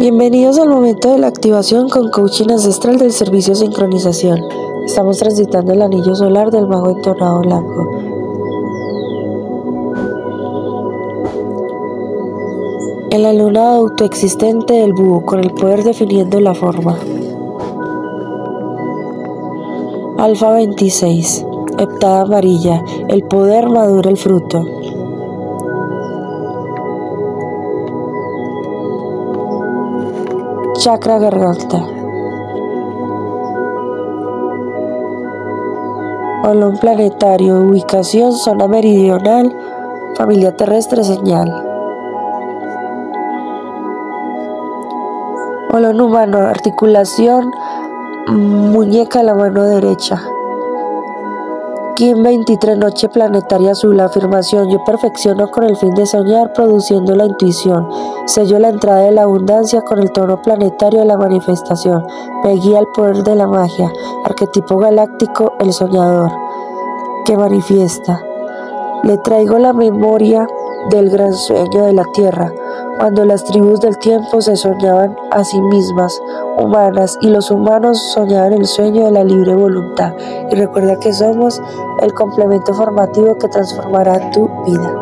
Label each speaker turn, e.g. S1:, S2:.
S1: Bienvenidos al momento de la activación con coaching ancestral del servicio sincronización. Estamos transitando el anillo solar del mago entonado blanco. En la luna autoexistente del búho, con el poder definiendo la forma. Alfa 26. Heptada amarilla. El poder madura el fruto. Chakra garganta. Olón planetario, ubicación, zona meridional, familia terrestre, señal. Olón humano, articulación, muñeca la mano derecha. Kim 23 Noche Planetaria Azul, afirmación, yo perfecciono con el fin de soñar, produciendo la intuición. Sello la entrada de la abundancia con el tono planetario de la manifestación. Me guía el poder de la magia. Arquetipo galáctico, el soñador, que manifiesta. Le traigo la memoria del gran sueño de la tierra, cuando las tribus del tiempo se soñaban a sí mismas, humanas, y los humanos soñaban el sueño de la libre voluntad. Y recuerda que somos el complemento formativo que transformará tu vida.